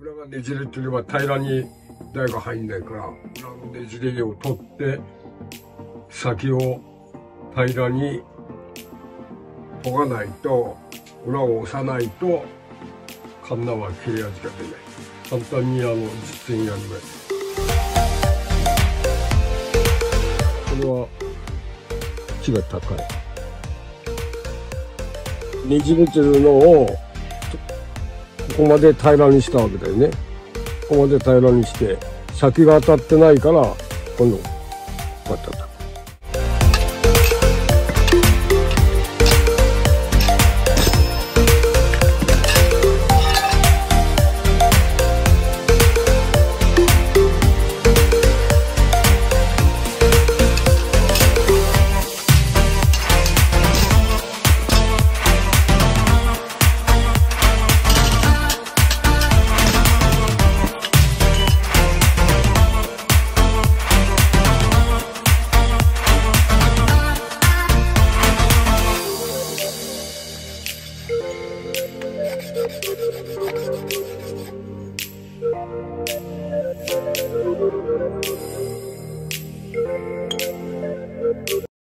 裏がねじれてれば平らに台が入んないから、裏のねじれを取って、先を平らに研がないと、裏を押さないと、カンナは切れ味が出ない。簡単にあの実践やります。これは木が高い。ねじれてるのを、ここまで平らにしたわけだよね。ここまで平らにして、先が当たってないから、今度、こうやって